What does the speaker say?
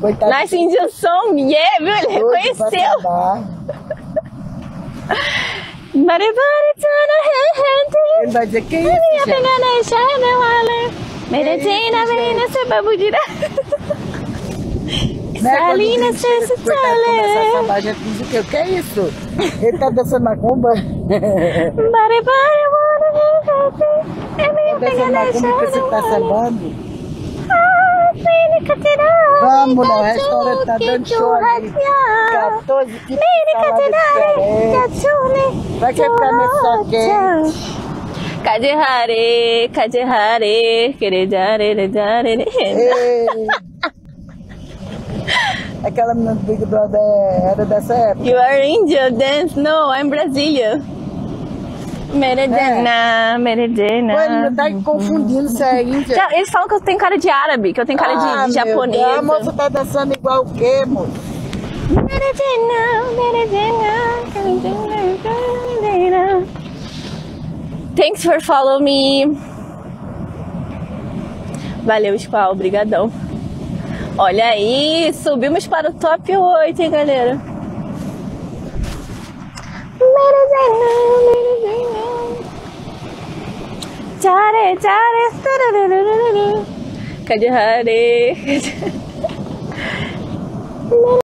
Coitado. Nice Indian song, yeah, viu? Ele reconheceu. Ele vai dizer, que isso, shana wale. Medicina isso, menina. Né, quando o Salina chega, se sale. a gente diz o que é isso? Ele tá dançando macumba? Bari bari wanna he he. É minha Tá dançando macumba que tá shana wale. sambando? Clínica tirar. Vamos, mulher, o restaurante tá dando show ali. 14 tipos de salada diferente. Vai querer ficar nesse só quente. Kajihare, Kajihare, Kerejare, Jare, Ei. Aquela menina do Big Brother era dessa época. You are India, dance? No, I'm Brazilian. Meredena, Meredena. Pô, ele ainda tá confundindo se é índia. Já- Eles falam que eu tenho cara de árabe, que eu tenho cara de, Ah, de japonesa. Deus, A moça tá dançando igual o quê, moço? Meredena, Meredena, Meredena. Thanks for follow me. Valeu, Squall, brigadão. Olha aí, subimos para o top 8, hein, galera? Chare, chare, callejare.